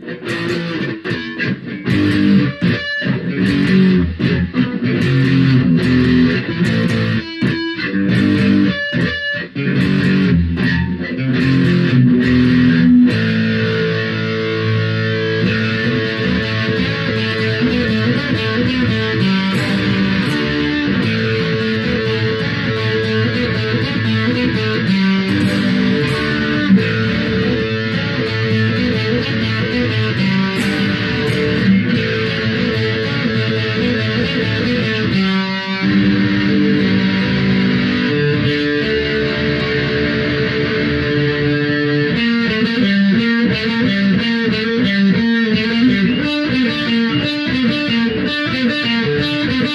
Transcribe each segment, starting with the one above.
thank you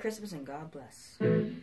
Christmas and God bless. Mm.